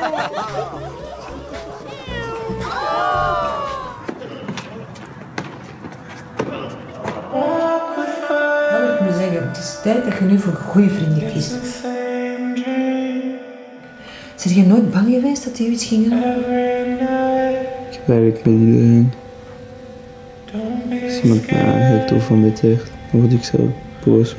Wat ik moet zeggen, het is tijd dat je nu voor een goede vriendin kiest. Zijn jij nooit bang geweest dat hij u iets ging doen? Ik heb eigenlijk met iedereen. Als iemand mij aangeeft of van mij zegt, dan word ik zo boos.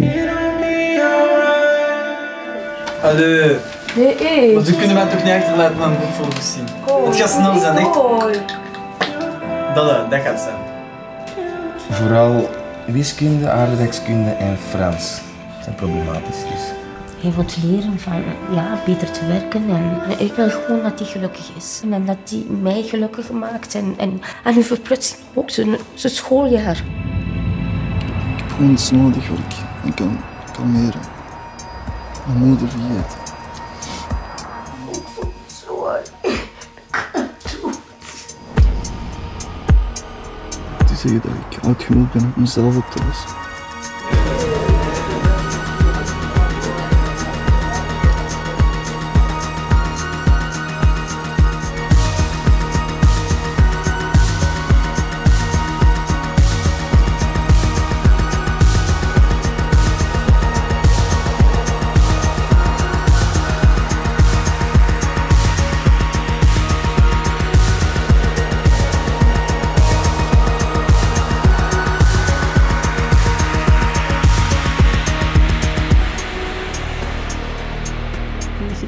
Allee, Nee, hé. maar ze kunnen mij toch niet achterlaten met een boek vol gezien. Het gaat snel zijn, echt. Dat, eh, dat gaat zijn. Vooral wiskunde, aardrijkskunde en Frans zijn problematisch. Dus. Hij moet leren van ja, beter te werken en ik wil gewoon dat hij gelukkig is. En dat hij mij gelukkig maakt en, en, en nu verprutst ook zijn, zijn schooljaar. Ik heb gewoon iets nodig waar ik kan kalmeren. Mijn moeder vergeten. Te zeggen dat ik oud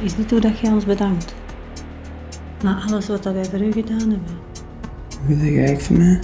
is niet hoe dat jij ons bedankt. Na alles wat wij voor u gedaan hebben. Wie ben jij voor mij?